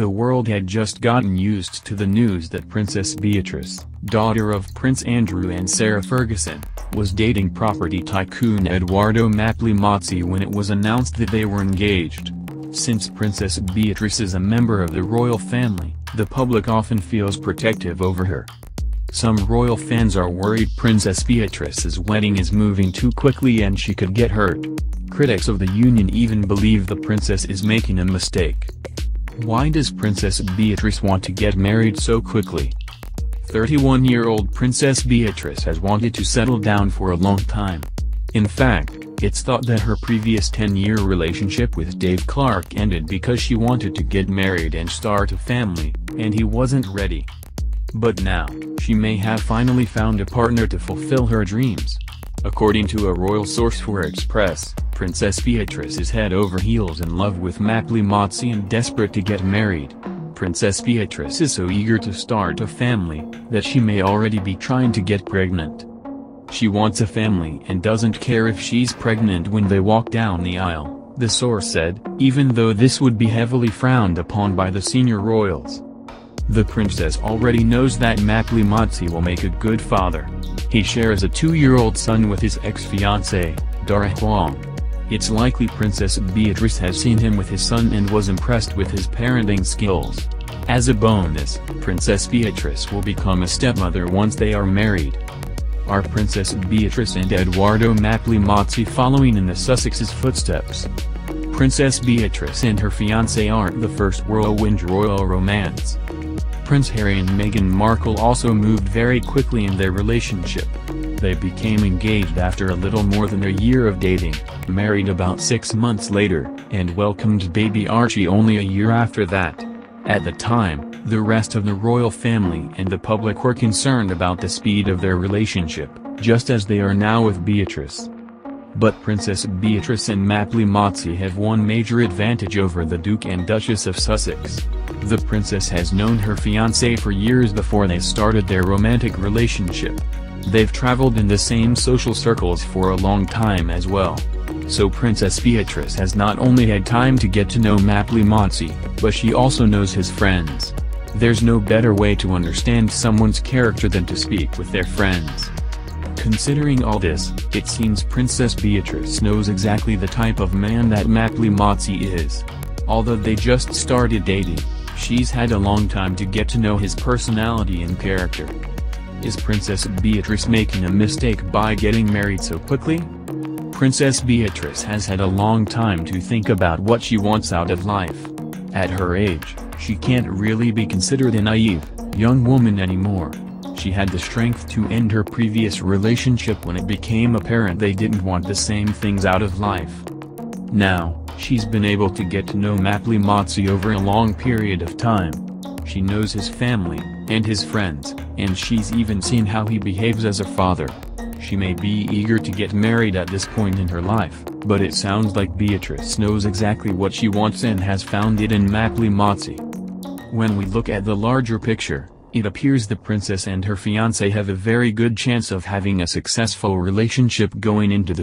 The world had just gotten used to the news that Princess Beatrice, daughter of Prince Andrew and Sarah Ferguson, was dating property tycoon Edoardo Mapelli when it was announced that they were engaged. Since Princess Beatrice is a member of the royal family, the public often feels protective over her. Some royal fans are worried Princess Beatrice's wedding is moving too quickly and she could get hurt. Critics of the union even believe the princess is making a mistake. Why does Princess Beatrice want to get married so quickly? 31-year-old Princess Beatrice has wanted to settle down for a long time. In fact, it's thought that her previous 10-year relationship with Dave Clark ended because she wanted to get married and start a family, and he wasn't ready. But now, she may have finally found a partner to fulfill her dreams. According to a royal source for Express, Princess Beatrice is head over heels in love with Mapelli Mozzi and desperate to get married. Princess Beatrice is so eager to start a family, that she may already be trying to get pregnant. She wants a family and doesn't care if she's pregnant when they walk down the aisle, the source said, even though this would be heavily frowned upon by the senior royals. The princess already knows that Mapelli Mozzi will make a good father. He shares a two-year-old son with his ex-fiancée, Dara Huang. It's likely Princess Beatrice has seen him with his son and was impressed with his parenting skills. As a bonus, Princess Beatrice will become a stepmother once they are married. Are Princess Beatrice and Edoardo Mapelli Mozzi following in the Sussexes' footsteps? Princess Beatrice and her fiancé aren't the first whirlwind royal romance. Prince Harry and Meghan Markle also moved very quickly in their relationship. They became engaged after a little more than a year of dating, married about six months later, and welcomed baby Archie only a year after that. At the time, the rest of the royal family and the public were concerned about the speed of their relationship, just as they are now with Beatrice. But Princess Beatrice and Mapelli Mozzi have one major advantage over the Duke and Duchess of Sussex. The princess has known her fiancé for years before they started their romantic relationship. They've traveled in the same social circles for a long time as well. So Princess Beatrice has not only had time to get to know Mapelli Mozzi, but she also knows his friends. There's no better way to understand someone's character than to speak with their friends. Considering all this, it seems Princess Beatrice knows exactly the type of man that Mapelli Mozzi is. Although they just started dating, she's had a long time to get to know his personality and character. Is Princess Beatrice making a mistake by getting married so quickly? Princess Beatrice has had a long time to think about what she wants out of life. At her age, she can't really be considered a naive, young woman anymore. She had the strength to end her previous relationship when it became apparent they didn't want the same things out of life. Now, she's been able to get to know Mapelli Mozzi over a long period of time. She knows his family, and his friends, and she's even seen how he behaves as a father. She may be eager to get married at this point in her life, but it sounds like Beatrice knows exactly what she wants and has found it in Mapelli Mozzi. When we look at the larger picture, it appears the princess and her fiancé have a very good chance of having a successful relationship going into the